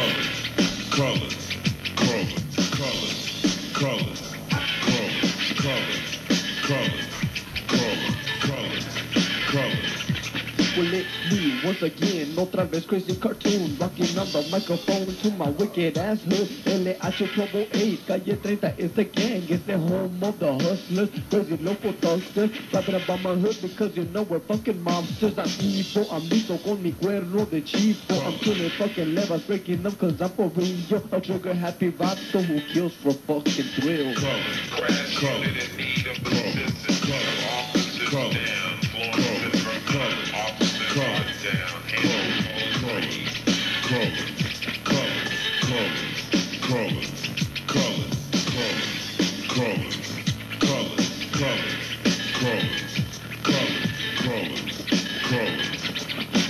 colors, colors, colors, colors, colors. Will it be once again? Otra vez crazy cartoon rocking on the microphone to my wicked ass hood. LH Trouble 8 Calle 30 is the gang. It's the home of the hustlers crazy local thugsters. Rapping about my hood because you know we're fucking monsters I'm evil I'm lethal con mi cuerno de chivo I'm killing fucking levers breaking them cause I'm for real. A trigger happy vato who kills for fucking thrill crawling, crawling, crawling, crawling, crawling, crawling, crawling, crawling.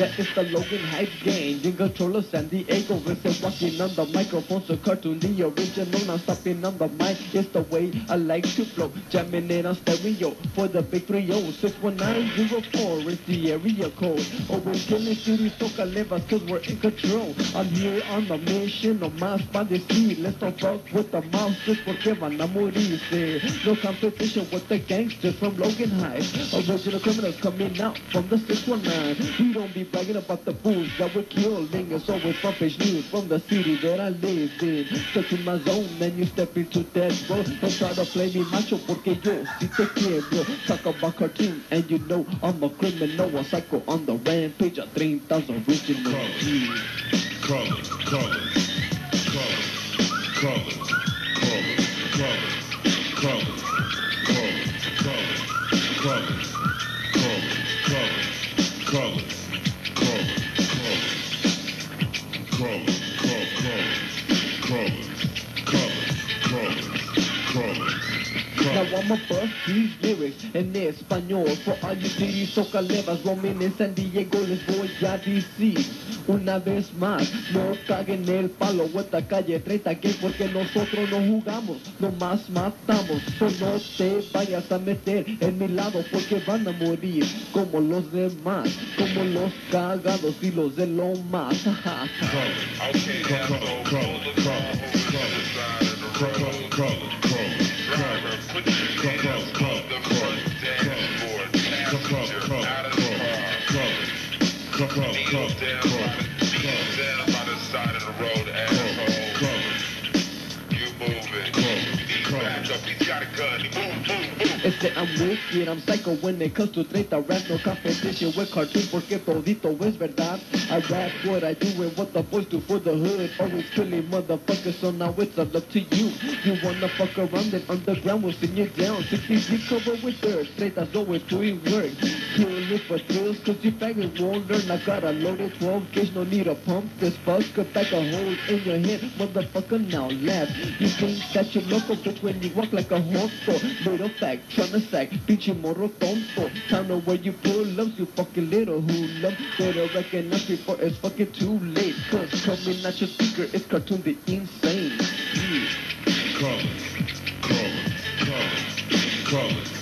That is the Logan Heights Gang. In control of San Diego Vincent walking on the microphone So cartoon the original Not stopping on the mic. It's the way I like to flow Jamming it on stereo For the big 30 61904 is the area code. Always killing city Soca levas Cause we're in control. I'm here on the mission más pa' decir Let's don't fuck with the monsters Porque van a morirse No competition with the gangsters From Logan Heights Original criminals coming out From the 619 We don't be bragging about the fools that were killing us over selfish news from the city that I live in. Stuck in my zone, man, you step into that role. Don't try to play me macho porque yo si te quiero. Talk about cartoon and you know I'm a criminal, a psycho on the rampage. A 3,000 original. Colors, colors, colors, colors. Crawlers, crawlers, crawlers, crawlers, crawlers, crawlers. Now I'ma bust these lyrics in Espanol. For all you DD soca leras roaming in San Diego, Lisboa, boys, DC una vez más No caguen el palo esta calle 30 que porque nosotros no jugamos Nomás matamos So no te vayas a meter en mi lado Porque van a morir como los demás Como los cagados y los de lo más He's got a gun, boom, boom boom. Este I'm wicked, I'm psycho when it comes to 30 rap, no competition with cartoon porque todito es verdad. I rap what I do and what the boys do for the hood. Always killing motherfuckers, so now it's all up to you. You wanna fuck around and underground will send you down. 60 feet covered with dirt, Treinta's always doing work. Kill it for thrills, cause you faggot won't learn. I got a loaded 12 gauge, no need to pump this fuck. Cut back a hole in your head, motherfucker, now laugh. You think that you're local, bitch, when you walk like a honko. Little fact, tryna sack, pinche morro tonto. Time where you pull up, you fucking little hoodlum. Better recognize before it's fucking too late. Cause coming at your speaker, it's cartoon the insane. Yeah. colors, colors, colors, colors,